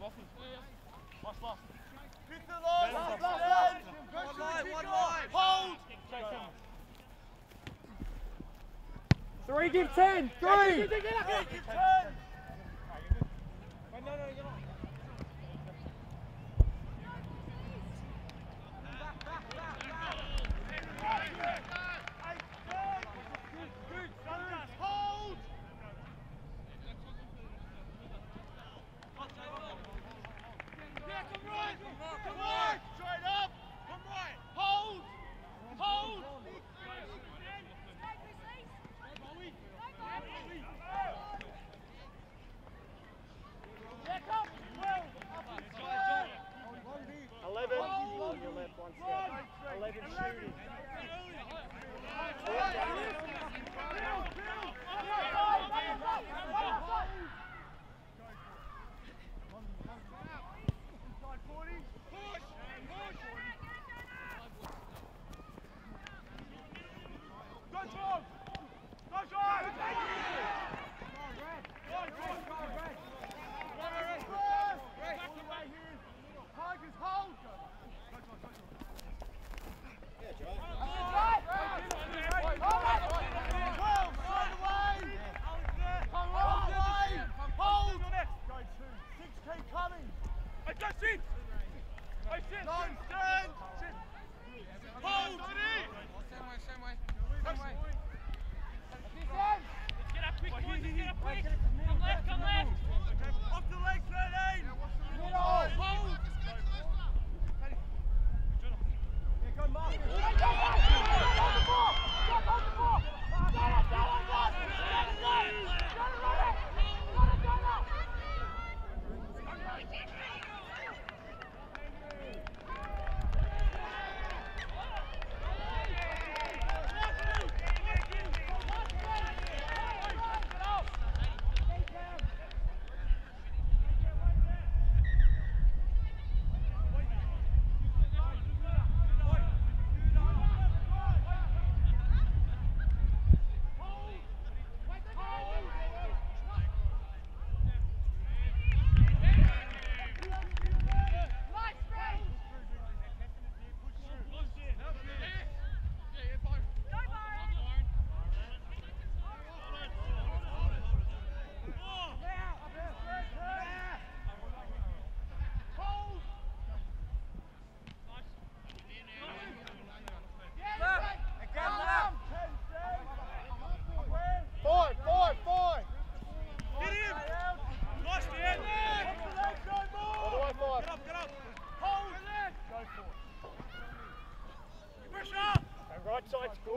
Waffen. Was, was? Bitte los! Lass, lass, lass! One line, one line! Hold! Three, give ten! Three! Three, give ten!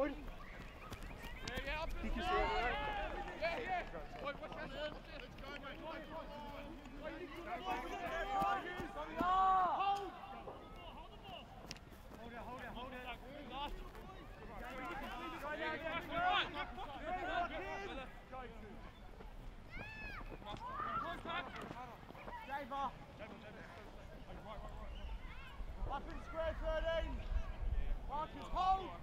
recording. Yeah, yeah, up in there. Yeah, yeah. Wait, what's that? Let's go, mate. Hold! The ball. Hold it, hold it, hold it. Up in square 13. Marcus, hold.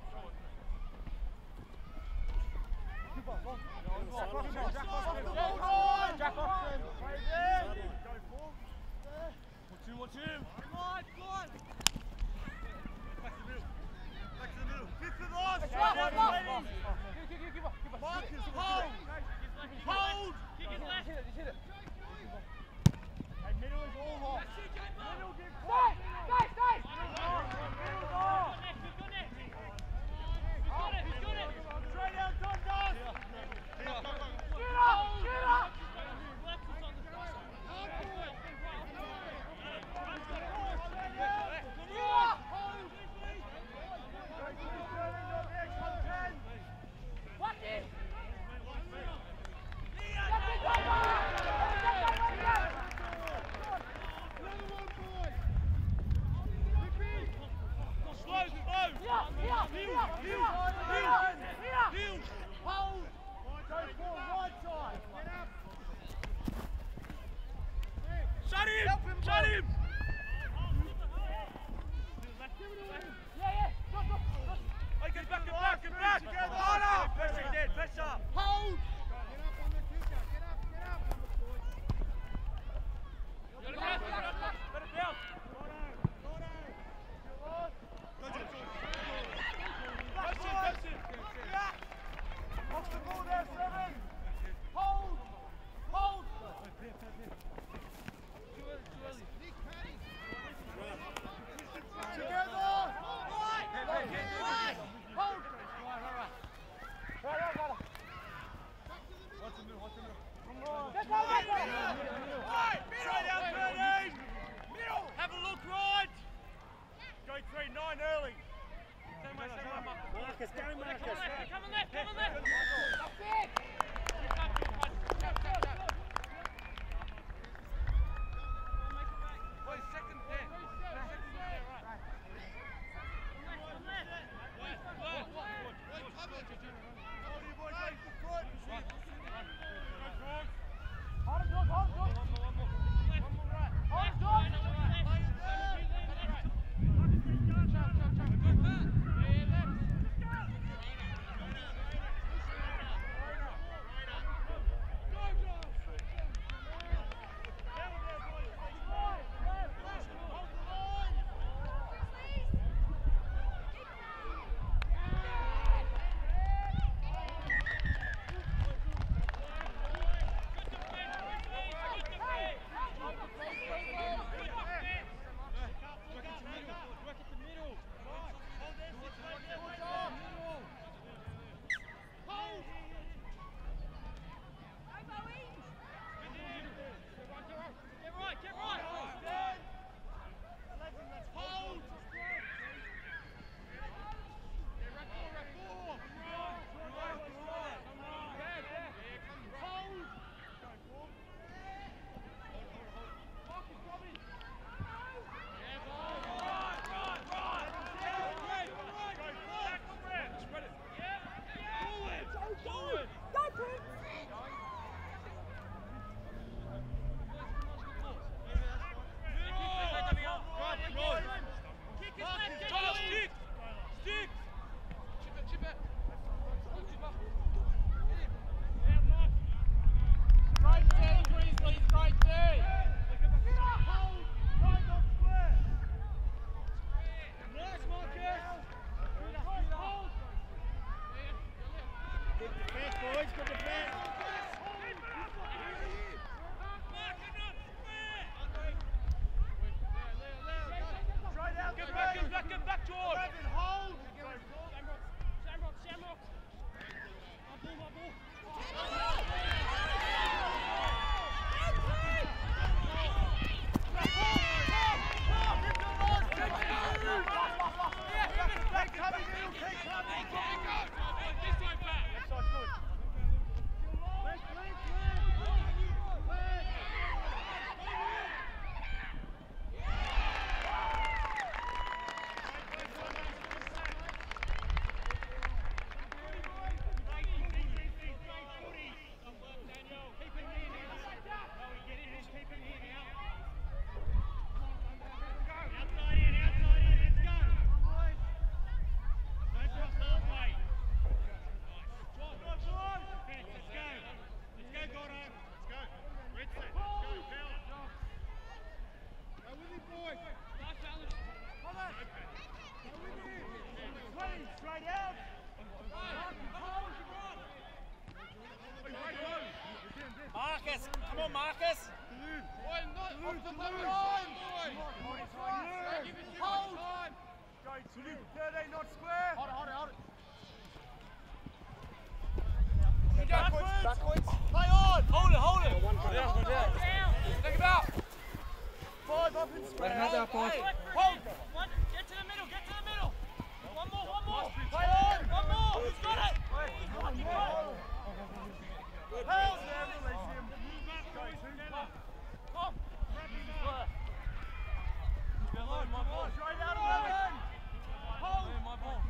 Middle is all hot. Middle give Stay, Come on, Marcus. Hold! Go 13, not. Hold it, hold it, hold it. Backwards. Backwards. Play on. Hold it, hold it. Go down, Think about. Five up and square. another point. Hey, Hold. One, get to the middle, get to the middle. One more, one more. Play on. One more. Who's got it? Hold. There, release him. Go, Straight out of it. Hold. My ball.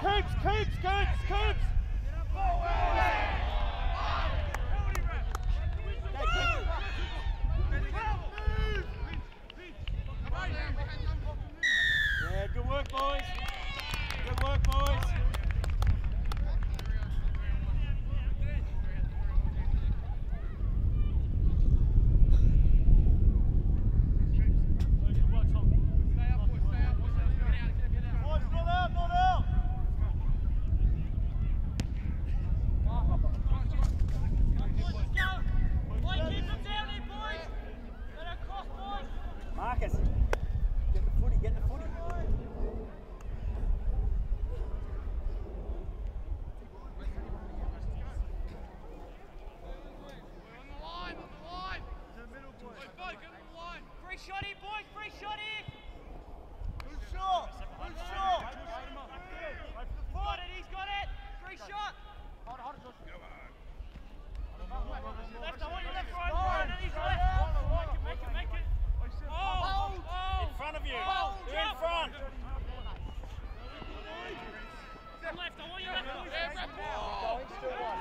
Coops, Coops, Coops, Coops! Yeah, good work, boys. Good work, boys. Boys, not out, not out. Boy, keep them down here, boys. Let her cross, boys. Marcus. Get the footy, get the footy. Free shot here, boys. Free shot here. Good shot. Good shot. Got it. He's got it. Free shot. Hold it, hold it, Josh. Left. I want you left, right, right. And he's left. Make it, make it, make it. Oh, oh. In front of you. Hold, They're in jump. front. From left. I want you left, boys. Going, still one.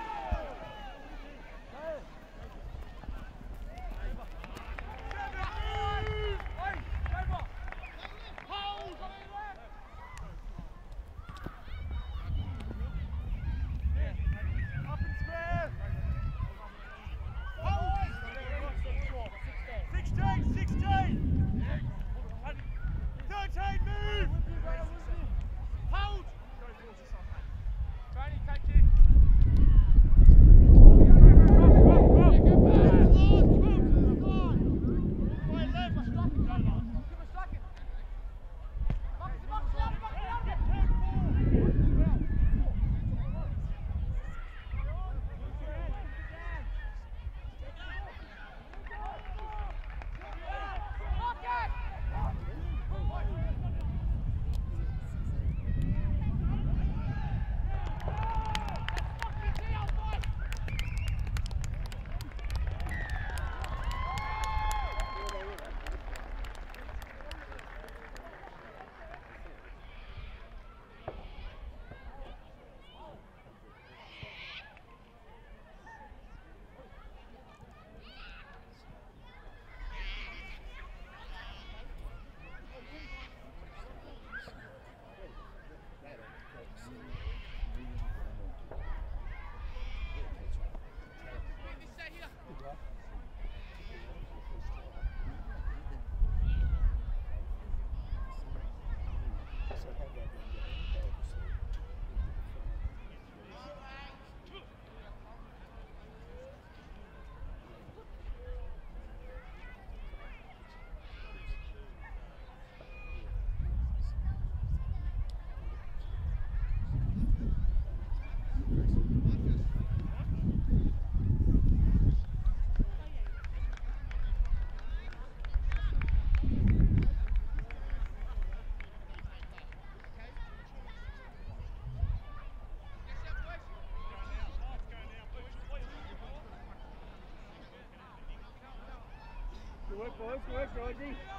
Up and square. 16, 16. 13, move. Hold. Tony, take it. Good work, boys. Work, Georgie.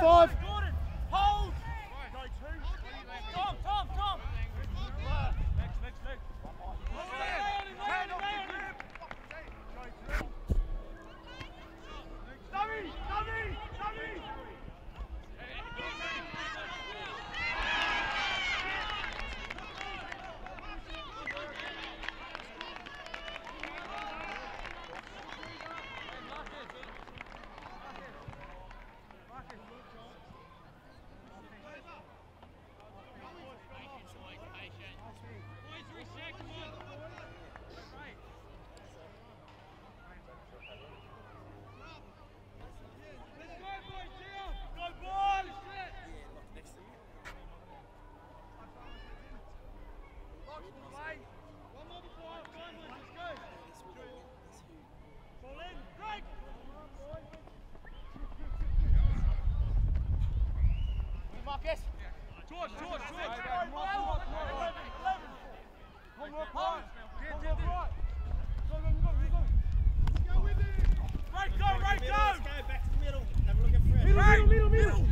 five. short, short, short. Go, Right, go, right. Back to the middle. Have a look at Fred. Middle, middle, middle, middle.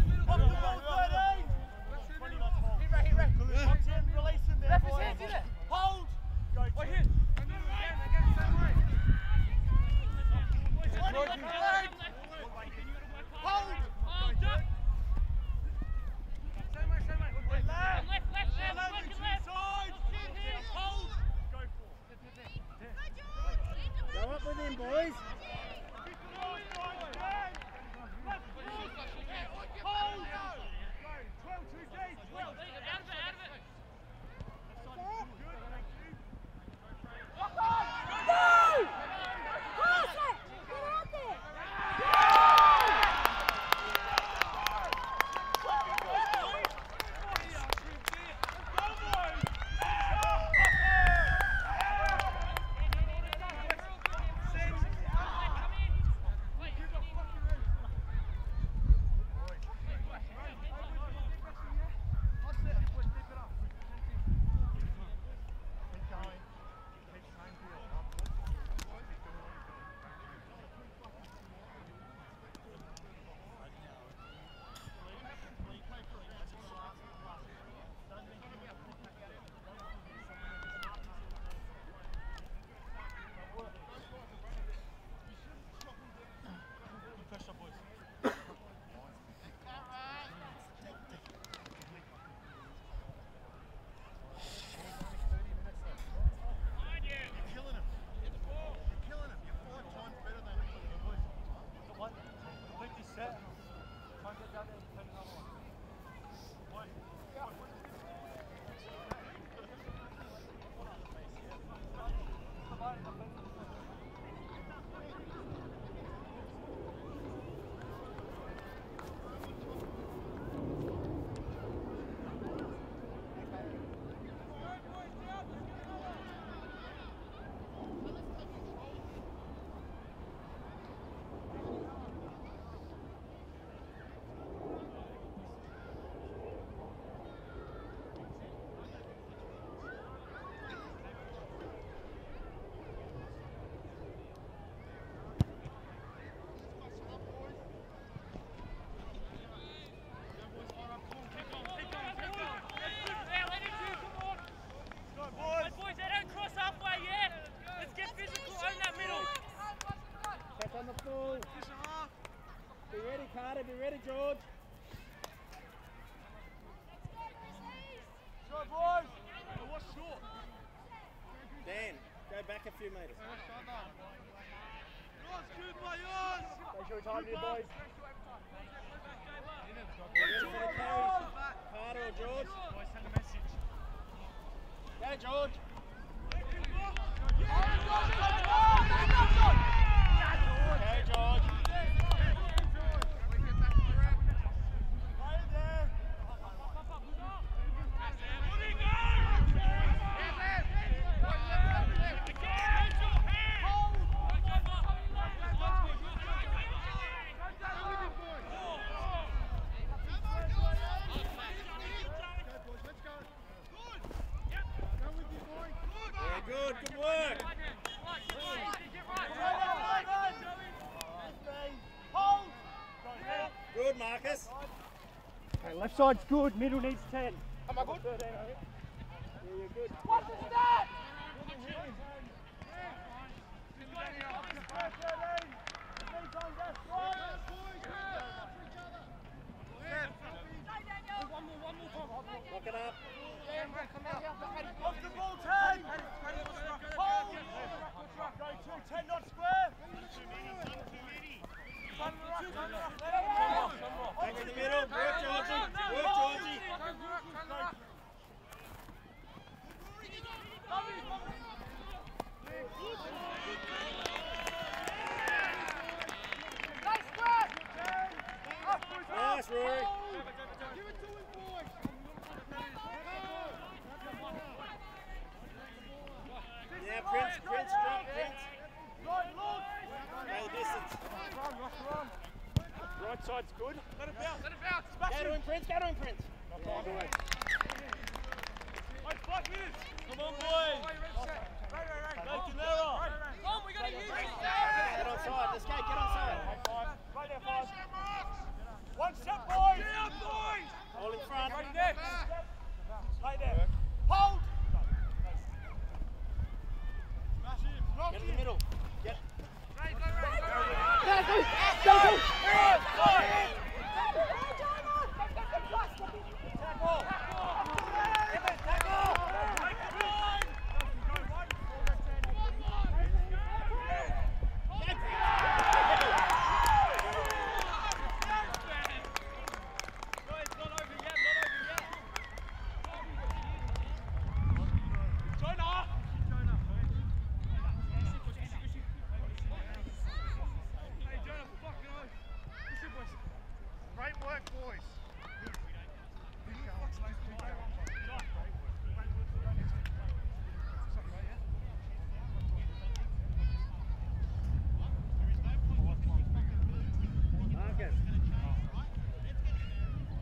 Three. Make sure we time you, boys. George? Yeah, George. Side's good, middle needs 10.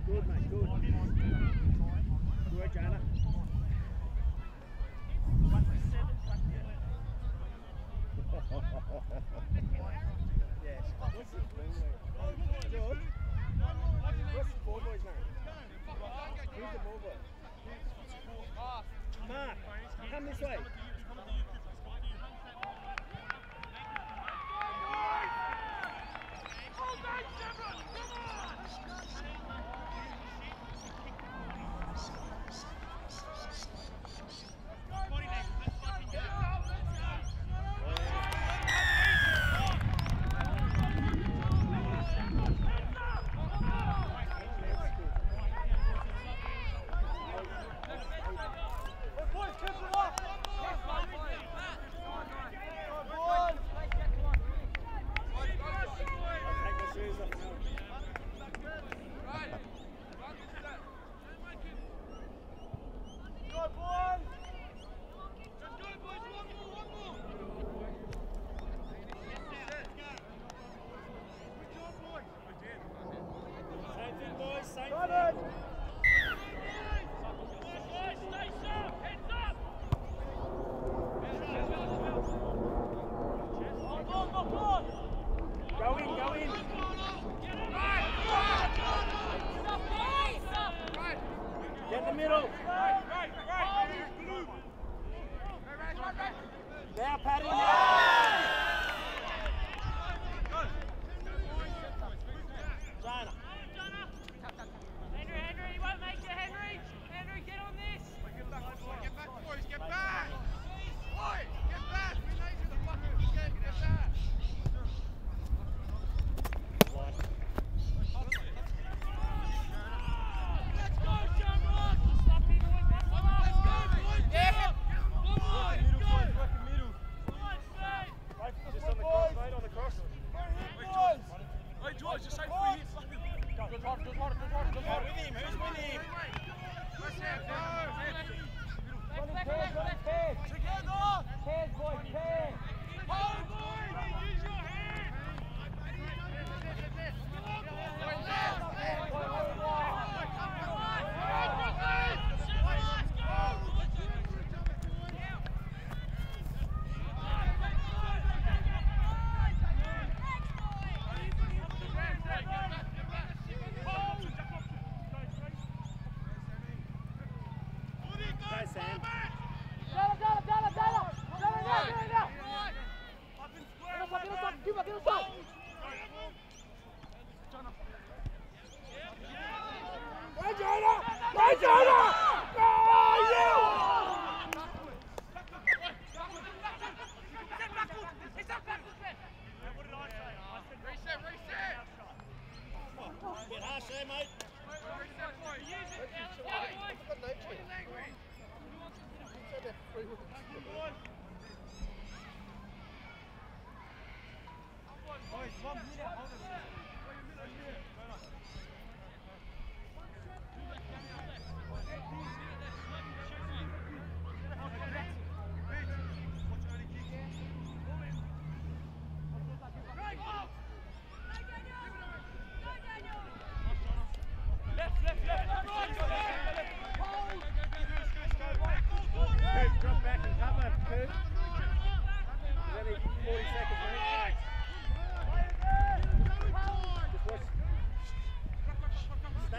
Good, mate, good. Good work, Anna. yes. What's the boy? George? What's the ball boy's name? Who's the ball boy? Mark, come this way. Come on!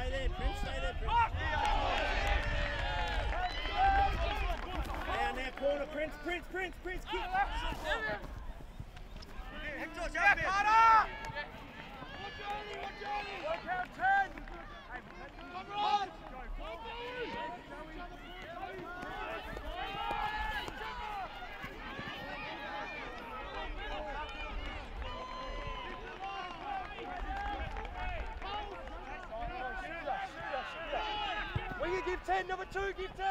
there, Prince, stay there, Prince. Down there, corner, Prince, Prince, Prince, Prince, keep. Hector, jump yeah, in. Carter! Watch Ollie, watch Ollie! Work out 10! Come on! Go, go, go! 10, number two, give 10.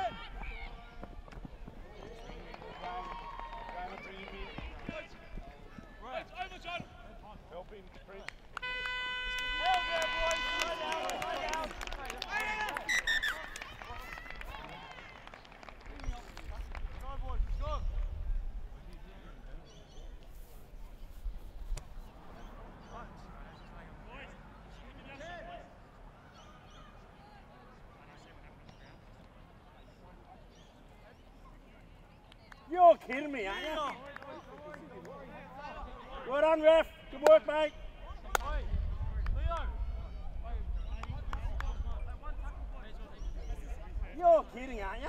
Help him, Prince. kill me, aren't you? Well done, ref. Good work, mate. You're kidding, aren't you?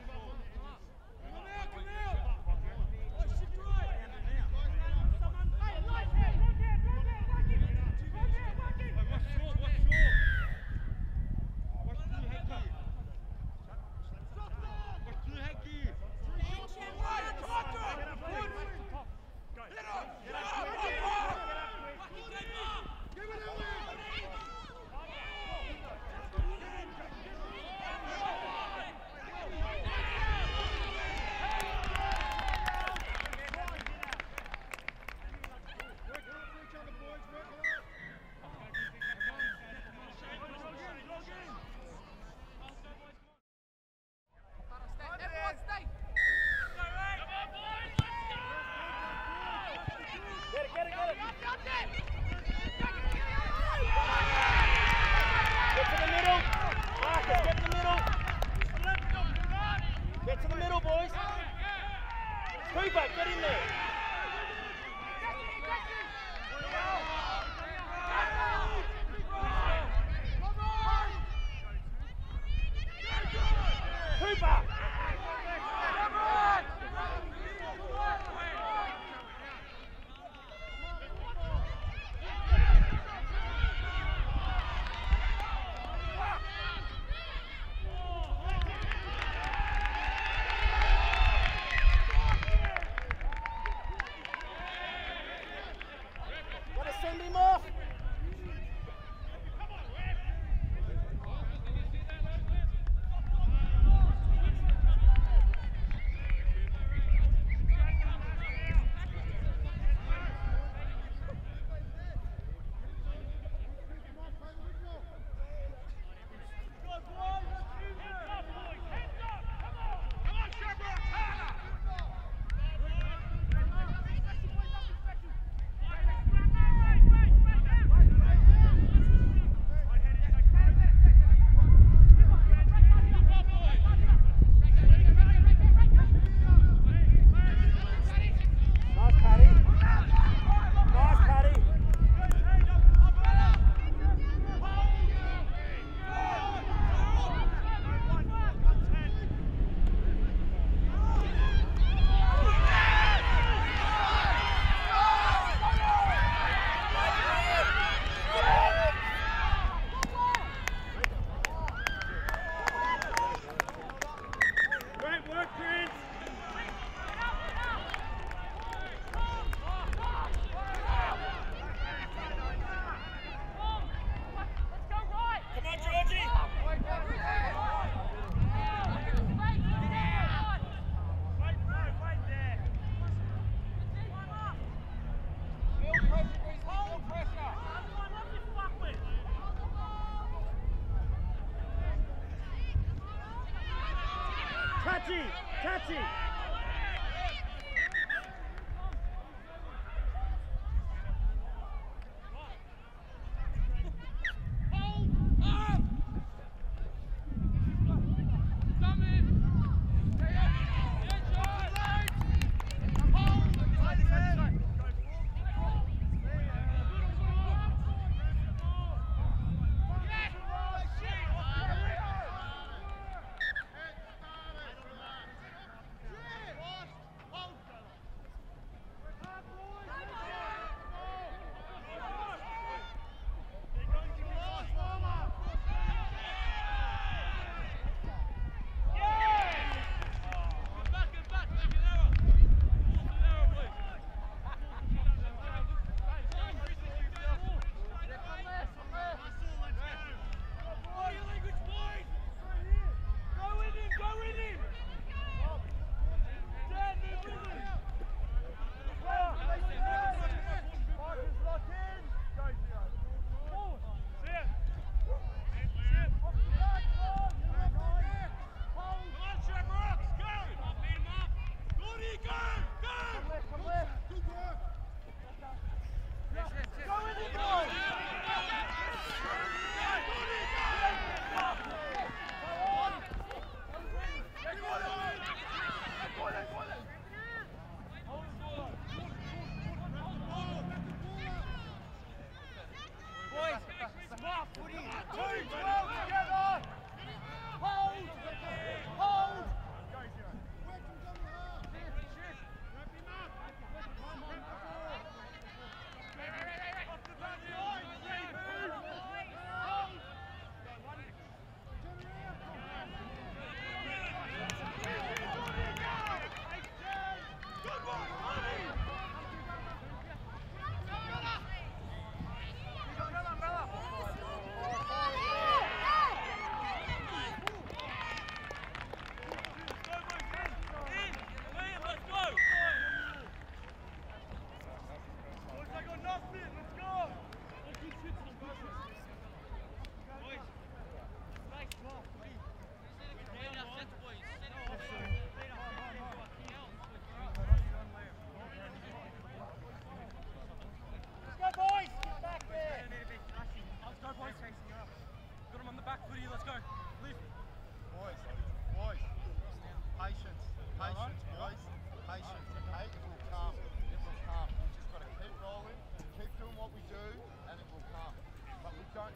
Catchy! Catchy!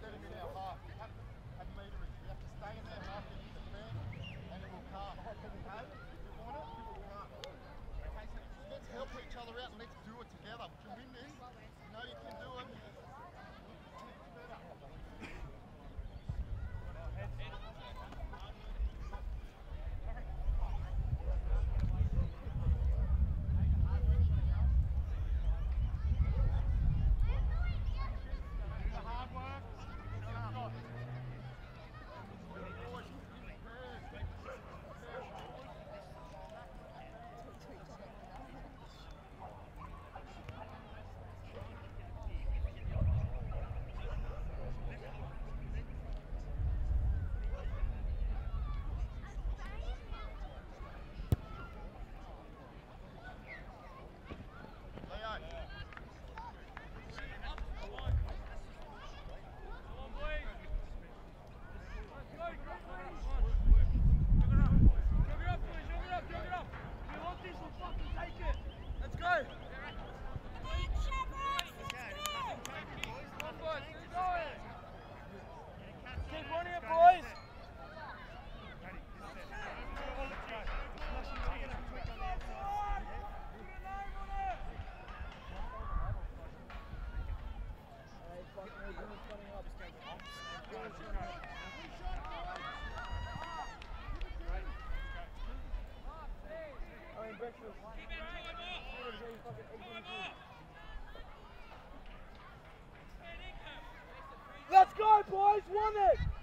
don't get our half. We have. We have to stay in their half and use and it will. Okay? If you want it, it will. Okay, so let's help each other out and let's do it together. Let's go, boys! Won it!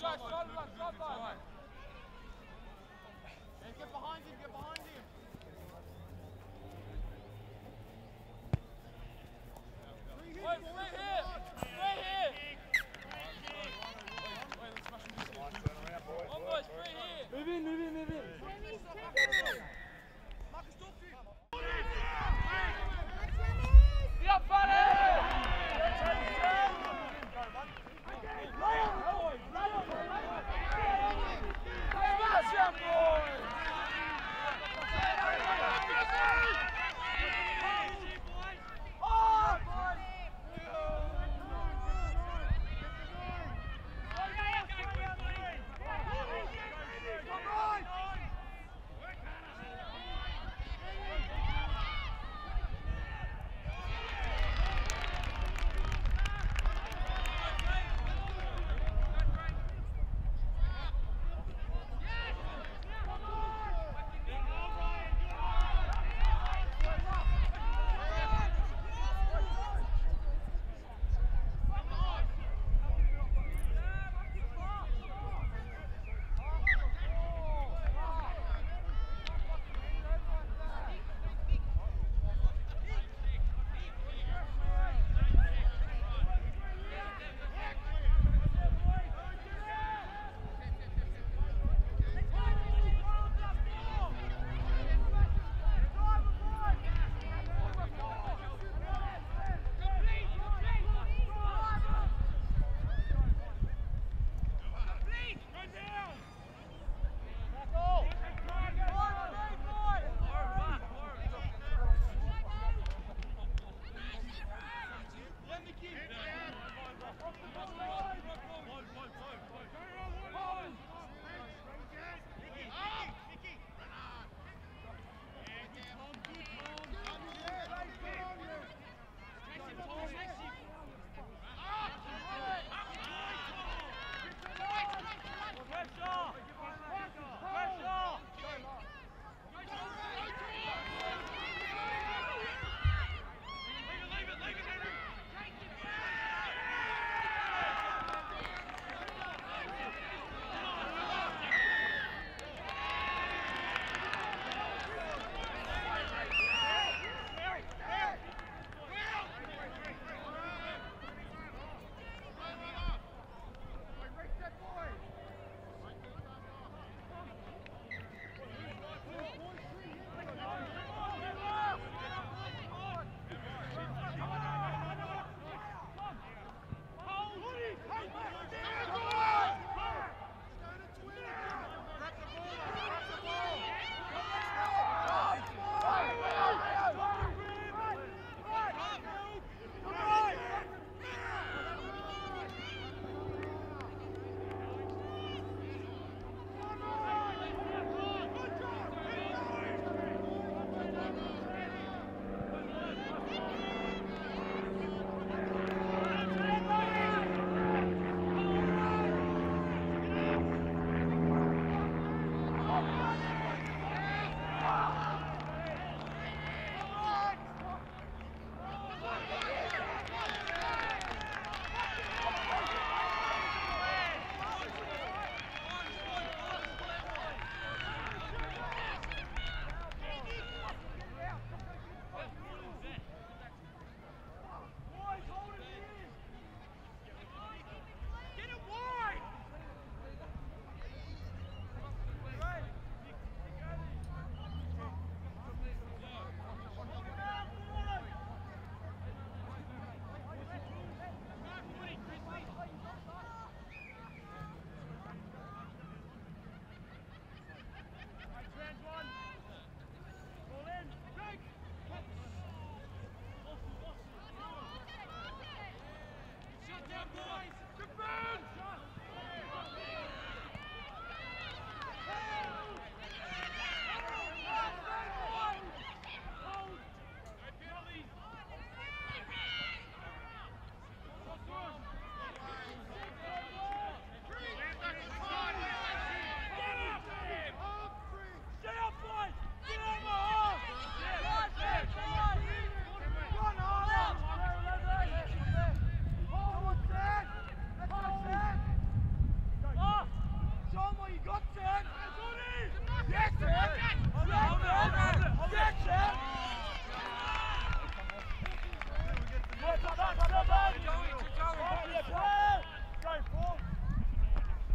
Side, side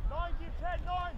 Nine, give ten, nine.